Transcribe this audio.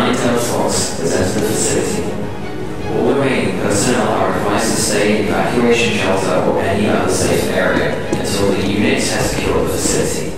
clientele slots is entered the facility. All remaining personnel are advised to stay in evacuation shelter or any other safe area until the unit has secured the facility.